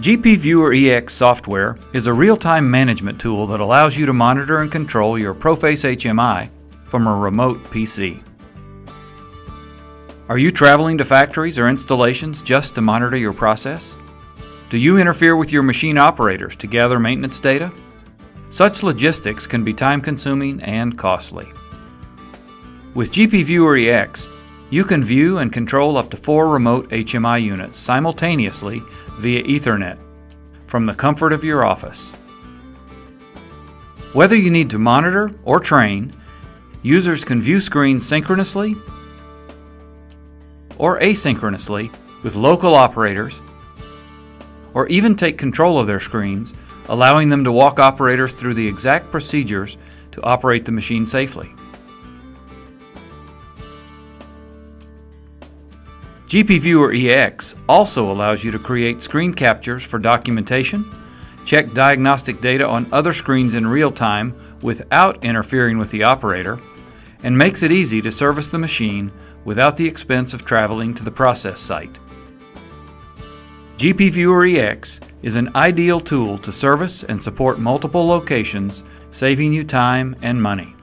GP Viewer EX software is a real-time management tool that allows you to monitor and control your Proface HMI from a remote PC. Are you traveling to factories or installations just to monitor your process? Do you interfere with your machine operators to gather maintenance data? Such logistics can be time-consuming and costly. With GP Viewer EX, you can view and control up to four remote HMI units simultaneously via Ethernet from the comfort of your office. Whether you need to monitor or train, users can view screens synchronously or asynchronously with local operators, or even take control of their screens, allowing them to walk operators through the exact procedures to operate the machine safely. GP Viewer EX also allows you to create screen captures for documentation, check diagnostic data on other screens in real time without interfering with the operator, and makes it easy to service the machine without the expense of traveling to the process site. GP Viewer EX is an ideal tool to service and support multiple locations, saving you time and money.